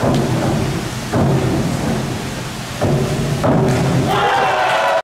あ